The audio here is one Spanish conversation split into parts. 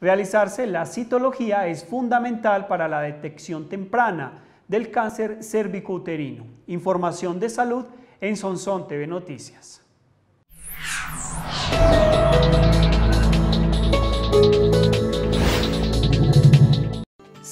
Realizarse la citología es fundamental para la detección temprana del cáncer cervicouterino. Información de salud en Sonsón TV Noticias.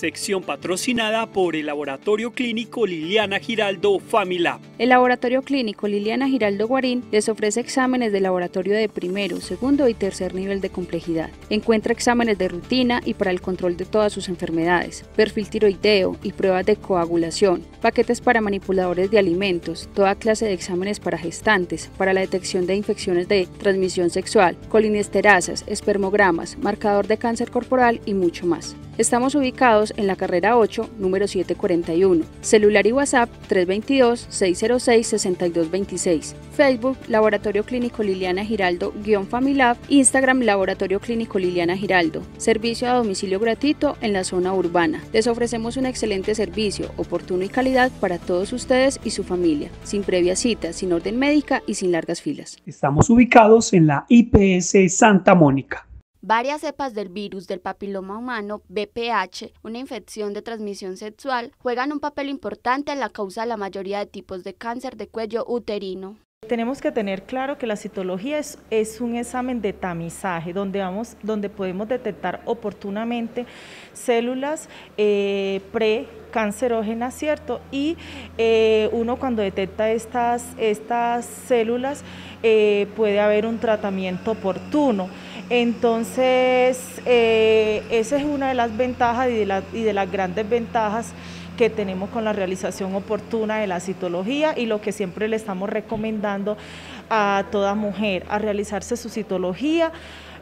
Sección patrocinada por el Laboratorio Clínico Liliana Giraldo Familab. El Laboratorio Clínico Liliana Giraldo Guarín les ofrece exámenes de laboratorio de primero, segundo y tercer nivel de complejidad. Encuentra exámenes de rutina y para el control de todas sus enfermedades, perfil tiroideo y pruebas de coagulación, paquetes para manipuladores de alimentos, toda clase de exámenes para gestantes, para la detección de infecciones de transmisión sexual, colinesterasas, espermogramas, marcador de cáncer corporal y mucho más. Estamos ubicados en la carrera 8, número 741. Celular y WhatsApp 322-606-6226. Facebook Laboratorio Clínico Liliana Giraldo-Familab. Instagram Laboratorio Clínico Liliana Giraldo. Servicio a domicilio gratuito en la zona urbana. Les ofrecemos un excelente servicio, oportuno y calidad para todos ustedes y su familia, sin previa cita, sin orden médica y sin largas filas. Estamos ubicados en la IPS Santa Mónica. Varias cepas del virus del papiloma humano, BPH, una infección de transmisión sexual, juegan un papel importante en la causa de la mayoría de tipos de cáncer de cuello uterino. Tenemos que tener claro que la citología es, un examen de tamizaje donde, vamos, donde podemos detectar oportunamente células eh, precancerógenas, ¿cierto? Y eh, uno cuando detecta estas, estas células eh, puede haber un tratamiento oportuno. Entonces, eh, esa es una de las ventajas y de, las grandes ventajas que tenemos con la realización oportuna de la citología y lo que siempre le estamos recomendando a toda mujer, a realizarse su citología.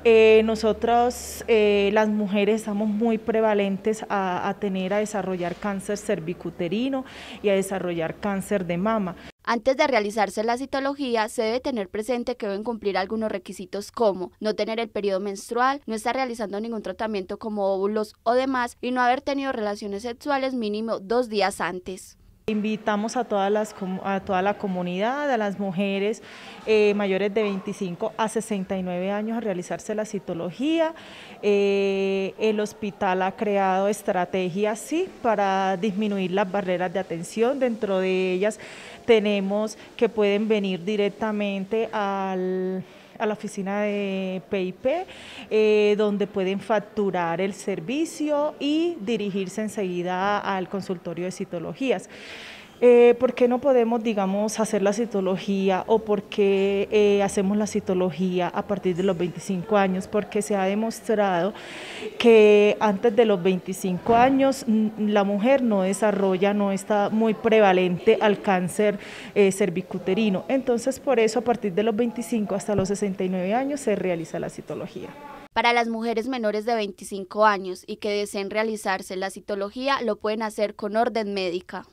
Eh, nosotros, eh, las mujeres, estamos muy prevalentes a, a tener, a desarrollar cáncer cervicuterino y a desarrollar cáncer de mama. Antes de realizarse la citología, se debe tener presente que deben cumplir algunos requisitos como no tener el periodo menstrual, no estar realizando ningún tratamiento como óvulos o demás y no haber tenido relaciones sexuales mínimo dos días antes. Invitamos a, toda la comunidad, a las mujeres eh, mayores de 25 a 69 años a realizarse la citología. Eh, el hospital ha creado estrategias sí, para disminuir las barreras de atención. Dentro de ellas tenemos que pueden venir directamente al a la oficina de PIP, eh, donde pueden facturar el servicio y dirigirse enseguida al consultorio de citologías. Eh, ¿Por qué no podemos, digamos, hacer la citología o por qué eh, hacemos la citología a partir de los 25 años? Porque se ha demostrado que antes de los 25 años la mujer no desarrolla, no está muy prevalente al cáncer eh, cervicuterino. Entonces, por eso a partir de los 25 hasta los 69 años se realiza la citología. Para las mujeres menores de 25 años y que deseen realizarse la citología, lo pueden hacer con orden médica.